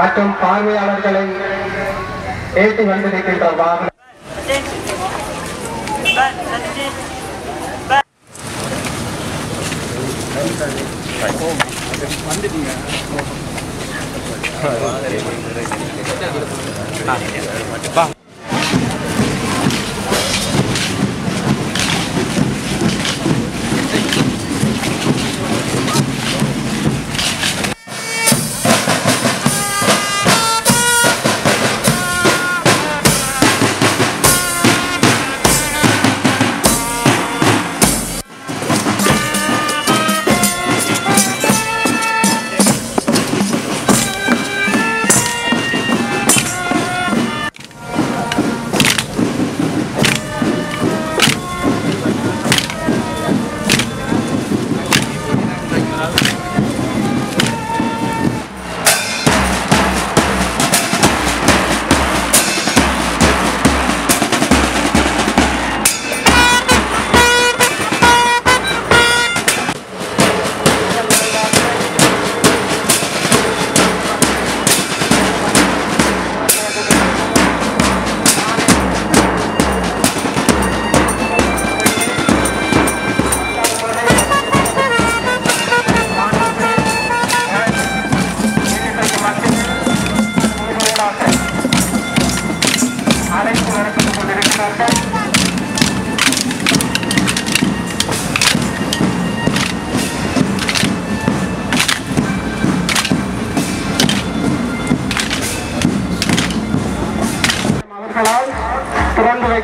மற்றும் பார்வையாளர்களை ஏற்றி வந்திருக்கின்ற வாகனம் வந்துட்டீங்க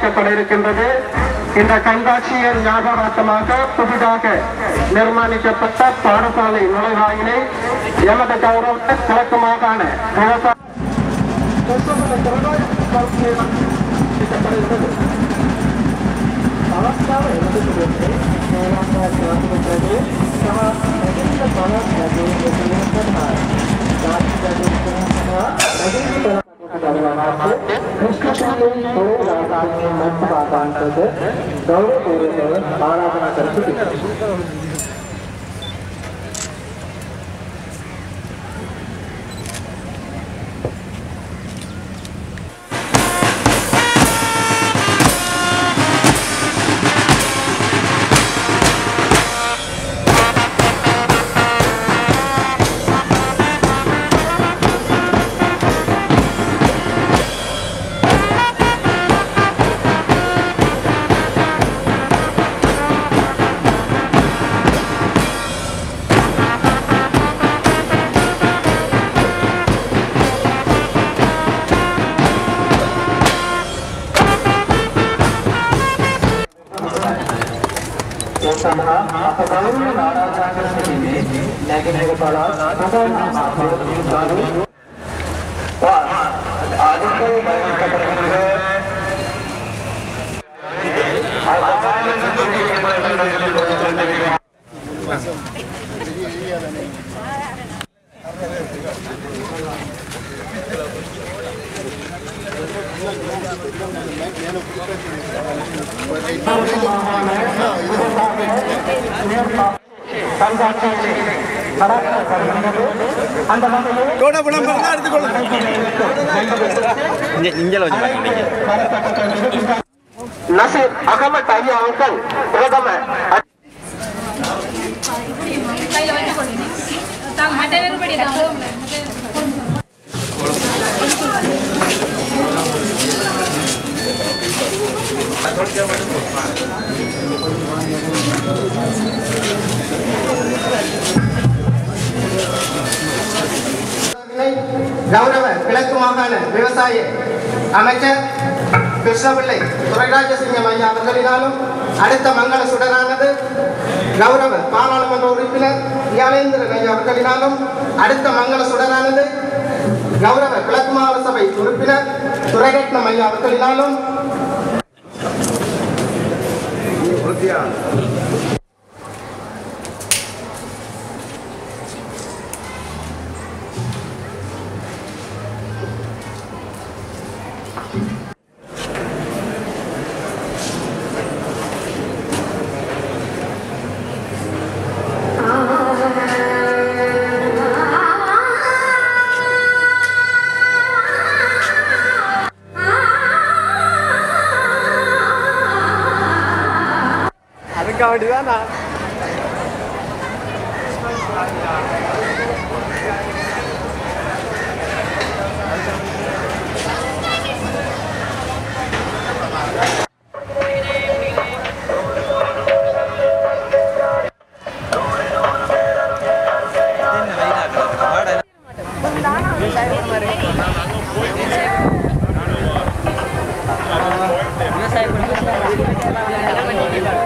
வைக்கப்பட இருக்கின்றது இந்த கண்காட்சியின் ஞாபகார்த்தமாக புதிதாக நிர்மாணிக்கப்பட்ட பாடசாலை நுழைவாயிலை எமது கௌரவ கிழக்கு மாகாண விவசாய आराधना कर आगे से ஆராதனா கருத்து இங்கே வச்சு பாருங்க நசீர் அகமட் ஐயா அவர்கள் பிரதம மட்டை வேறுபடி கௌரவ கிழக்கு மாகாண விவசாய அமைச்சர் கிருஷ்ணபிள்ளை துரைராஜசிங்கம் ஐயா அவர்களினாலும் அடுத்த மங்கள சுடரானது கௌரவ பாராளுமன்ற உறுப்பினர் ஞானேந்திரன் ஐயா அவர்களினாலும் அடுத்த மங்கள சுடரானது கௌரவ கிழக்கு மாகாண சபை உறுப்பினர் துரைரத்னம் ஐயா அவர்களினாலும் Hard हुआ ना Gracias.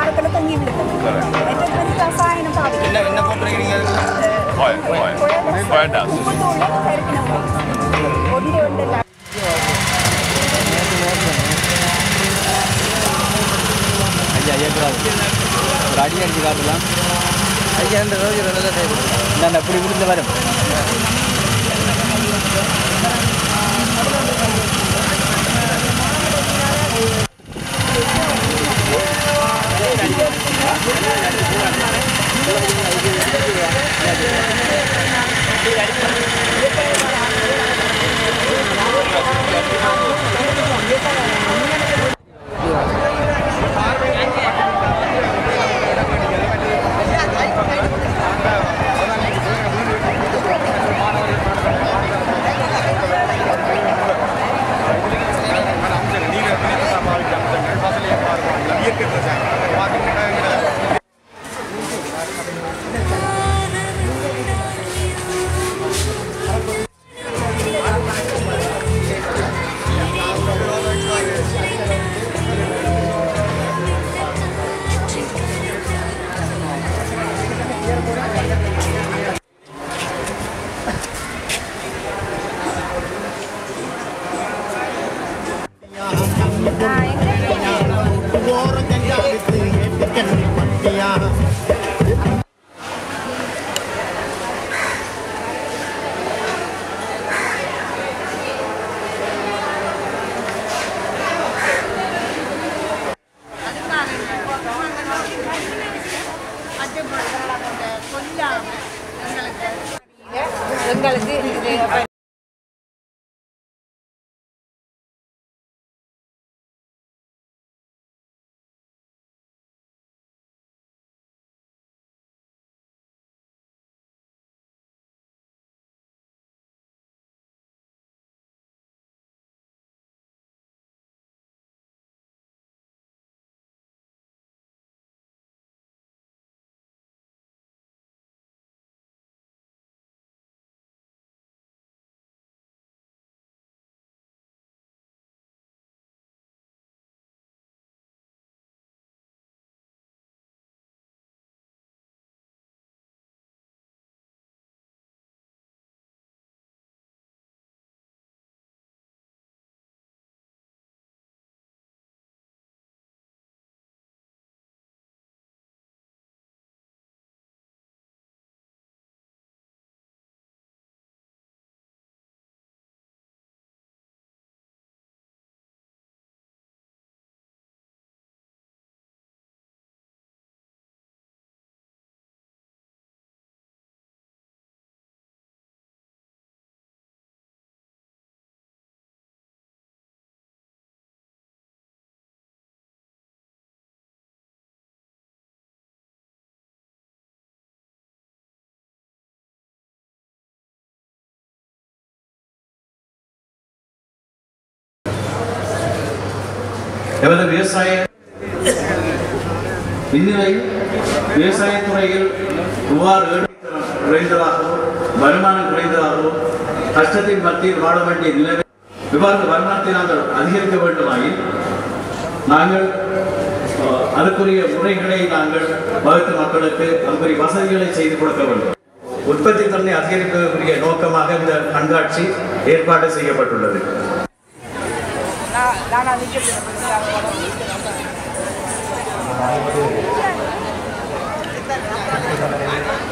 ஒன்று ஒன்று ஐயா ஏற்கனவே ஒரு அடி அடிச்சு காட்டலாம். ஐயா இந்த ரோஜு ரெண்டு நான் அப்படி முடிஞ்ச வரும். Thank you. Hãy subscribe những video எங்களுக்கு எமது விவசாய இந்நிலையில் விவசாயத்துறையில் இவ்வாறு ஏழ்மைத்தனம் குறைந்ததாகவும் வருமானம் குறைந்ததாகவும் கஷ்டத்தின் மத்தியில் வாழ வேண்டிய நிலை இவ்வாறு வருமானத்தை நாங்கள் அதிகரிக்க வேண்டுமாயில் நாங்கள் அதற்குரிய முறைகளை நாங்கள் வகுத்து மக்களுக்கு அதுக்குரிய வசதிகளை செய்து கொடுக்க வேண்டும். உற்பத்தி திறனை அதிகரிப்பதற்குரிய நோக்கமாக இந்த கண்காட்சி ஏற்பாடு செய்யப்பட்டுள்ளது. நான் நான் நிற்கிறது நீங்கள்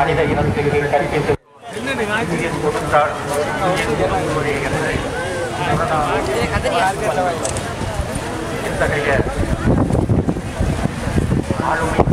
மனித இனத்துக்கு கற்பித்து உயிர் கொடுத்தால் இத்தகைய ஆளுமை